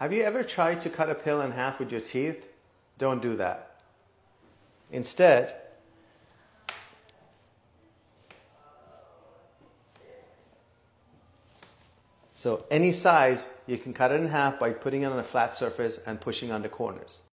Have you ever tried to cut a pill in half with your teeth? Don't do that. Instead, so any size, you can cut it in half by putting it on a flat surface and pushing on the corners.